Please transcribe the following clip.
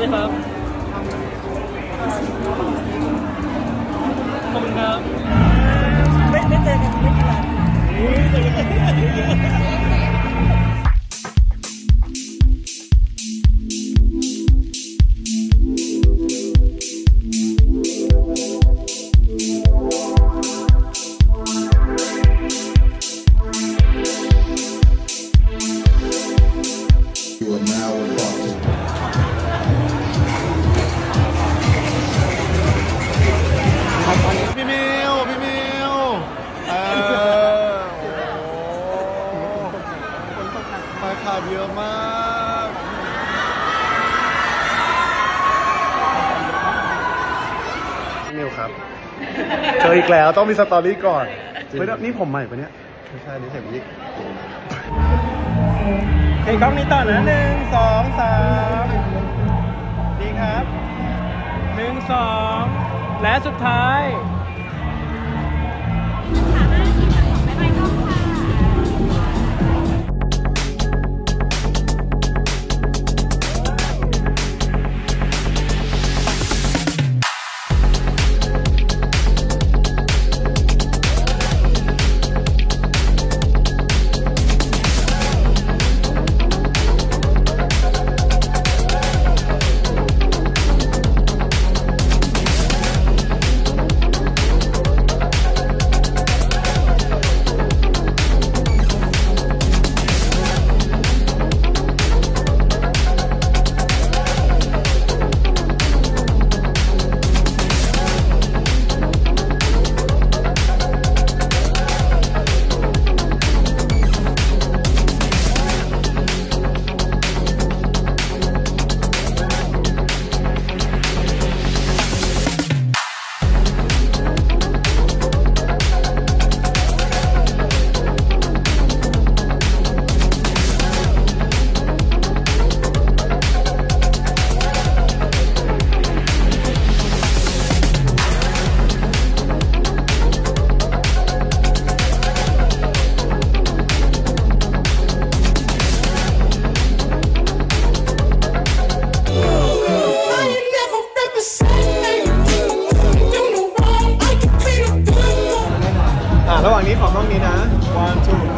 đi hợp không? Mình hợp biết biết tên mình biết là You are now about to มากพี่มิวครับ เจออีกแล้วต้องมีสตอรี่ก่อนเฮ้ยนี่ผมใหม่ปะเนี่ยไม่ใช่นี่เห็นอีกเห็นกล้องนี้ต่อนะหนึ่งสองสามดีครับหนึ่งสองและสุดท้าย ขอมต้องนี้นะ one two